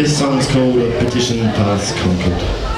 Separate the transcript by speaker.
Speaker 1: This song is called Petition Pass Concord.